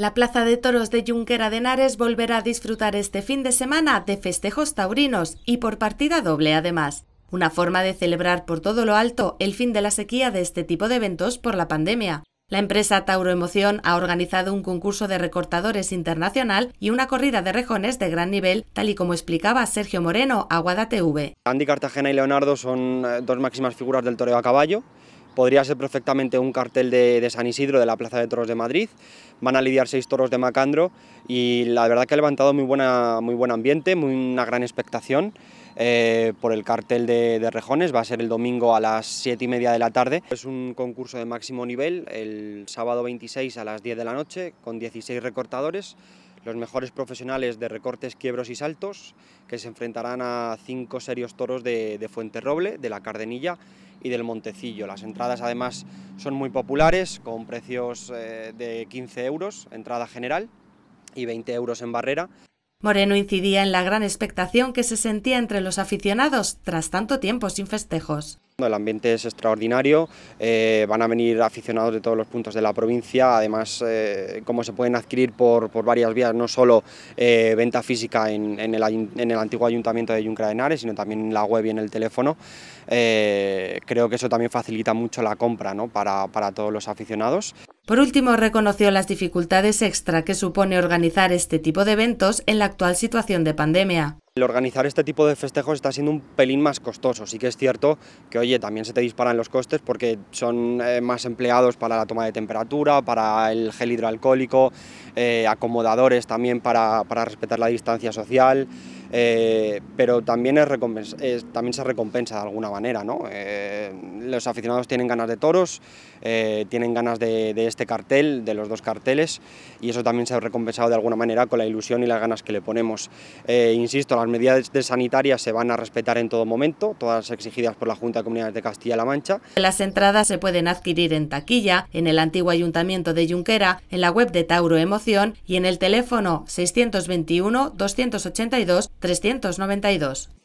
La Plaza de Toros de Junquera de Henares volverá a disfrutar este fin de semana de festejos taurinos y por partida doble además. Una forma de celebrar por todo lo alto el fin de la sequía de este tipo de eventos por la pandemia. La empresa Tauro Emoción ha organizado un concurso de recortadores internacional y una corrida de rejones de gran nivel, tal y como explicaba Sergio Moreno, Aguada TV. Andy Cartagena y Leonardo son eh, dos máximas figuras del toreo a caballo podría ser perfectamente un cartel de, San Isidro de la Plaza de Toros de Madrid. Van a lidiar seis toros de Macandro y la verdad que ha levantado muy, buena, muy buen ambiente, muy, una gran expectación. Eh, por el cartel de, Rejones, va a ser el domingo a las 7 y media de la tarde. Es un concurso de máximo nivel, el sábado 26 a las 10 de la noche, con 16 recortadores, los mejores profesionales de recortes, quiebros y saltos, que se enfrentarán a cinco serios toros de, de Fuente Roble, de la Cardenilla y del Montecillo. Las entradas además son muy populares, con precios eh, de 15 euros, entrada general, y 20 euros en barrera. Moreno incidía en la gran expectación que se sentía entre los aficionados tras tanto tiempo sin festejos. El ambiente es extraordinario, eh, van a venir aficionados de todos los puntos de la provincia, además eh, como se pueden adquirir por, varias vías, no solo eh, venta física en, el, antiguo ayuntamiento de Junquera de Henares, sino también en la web y en el teléfono, creo que eso también facilita mucho la compra para, para todos los aficionados. Por último, reconoció las dificultades extra que supone organizar este tipo de eventos en la actual situación de pandemia. El organizar este tipo de festejos está siendo un pelín más costoso. Sí que es cierto que, oye, también se te disparan los costes porque son eh, más empleados para la toma de temperatura, para el gel hidroalcohólico, eh, acomodadores también para, para respetar la distancia social. Eh, pero también, es también se recompensa de alguna manera. ¿no? Eh, los aficionados tienen ganas de toros, eh, tienen ganas de, este cartel, de los dos carteles, y eso también se ha recompensado de alguna manera con la ilusión y las ganas que le ponemos. insisto, las medidas sanitarias se van a respetar en todo momento, todas exigidas por la Junta de Comunidades de Castilla-La Mancha. Las entradas se pueden adquirir en taquilla, en el antiguo Ayuntamiento de Junquera, en la web de Tauro Emoción y en el teléfono 621 282 392.